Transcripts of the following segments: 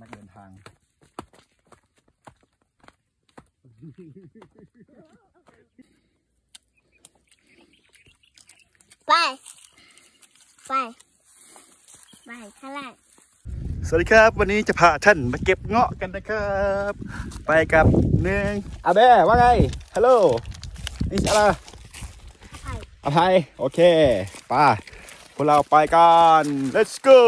นักเดินทาง ไป ไป ไปข้างล่างสวัสดีครับ วันนี้จะพาท่านมาเก็บเงาะกันนะครับ ไปกับหนึ่งอาเบ้ว่าไงฮัลโหลนี่อะไรไปอภัยโอเคไปพวกเราไปกัน let's go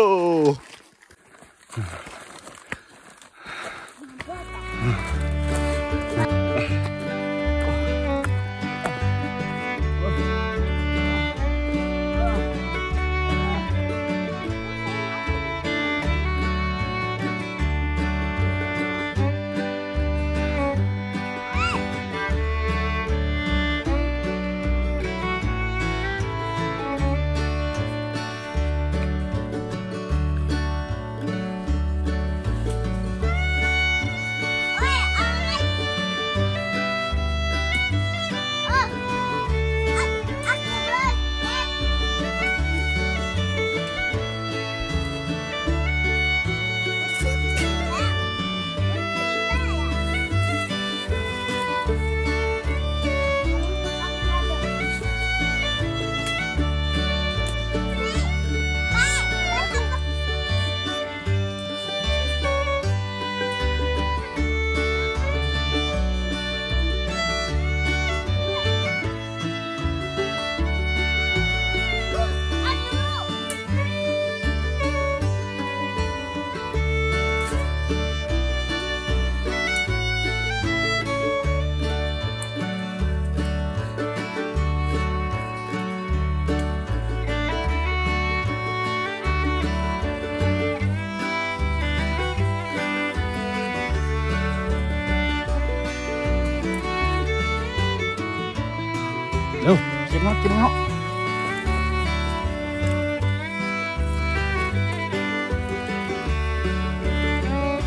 เร็วเก็บเงาะเก็บเงาะ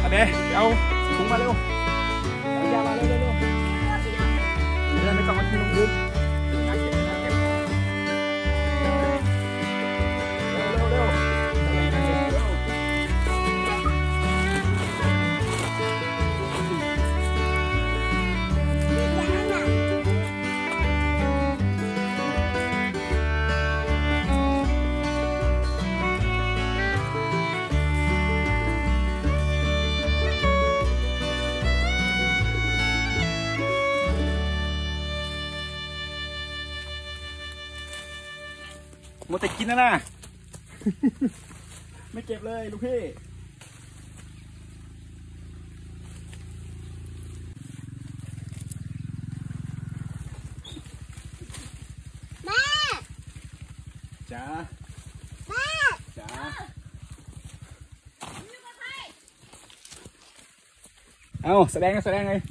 อาเบ้เอา มัวแต่กินนะนะ ไม่เก็บเลยลูกพี่ แม่จ้าแม่จ้าเอาแสดงก็แสดงเลย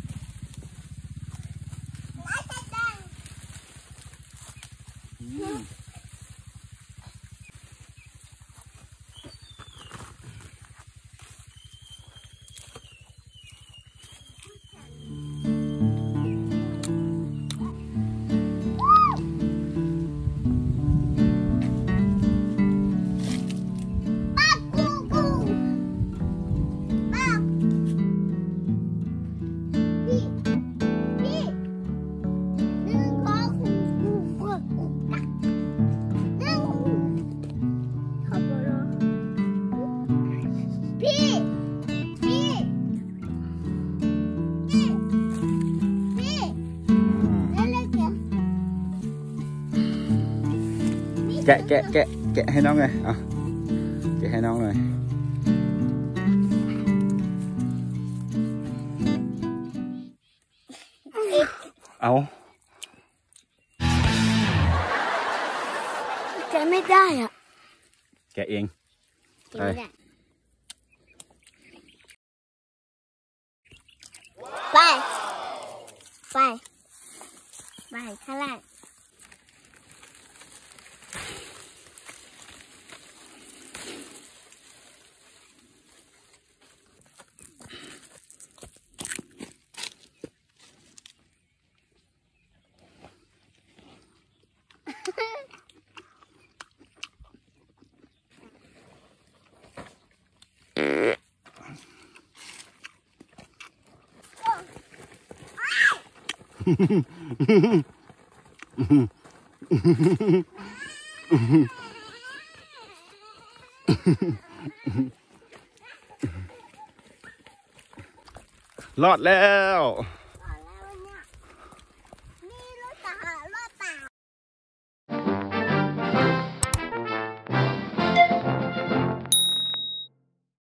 แกะแกะแกะแกะให้น้องเลยอะแกะให้น้องเลยเอาแกไม่ได้อะ แกะเองแกไม่ได้ไปไปไปข้างล่าง รอดแล้ว